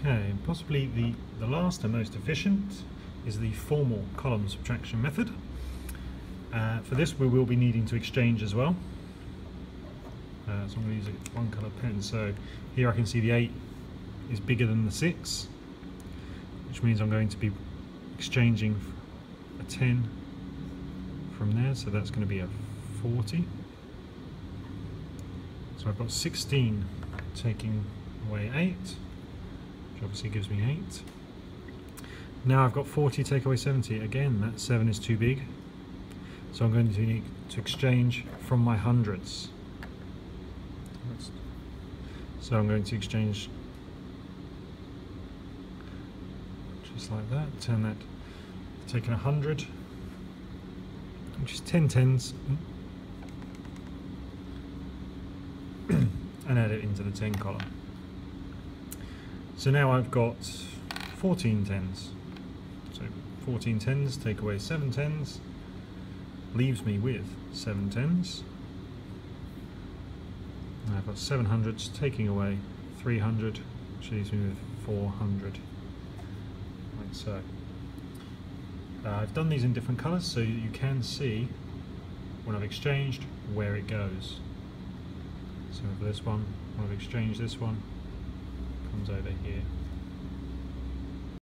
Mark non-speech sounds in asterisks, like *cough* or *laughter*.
Okay, possibly the, the last and most efficient is the formal column subtraction method. Uh, for this we will be needing to exchange as well. Uh, so I'm going to use a one colour pen. So here I can see the 8 is bigger than the 6, which means I'm going to be exchanging a 10 from there, so that's going to be a 40. So I've got 16 taking away 8, which obviously gives me 8. Now I've got 40 take away 70. Again, that 7 is too big. So I'm going to need to exchange from my hundreds. So I'm going to exchange just like that, turn that, taking a hundred, which is 10 tens, *clears throat* and add it into the 10 column. So now I've got 14 tens. So 14 tens, take away 7 tens, leaves me with 7 tens. And I've got 700s taking away 300, which leaves me with 400. Like so. Uh, I've done these in different colours so you can see when I've exchanged where it goes. So this one, when I've exchanged this one, comes here.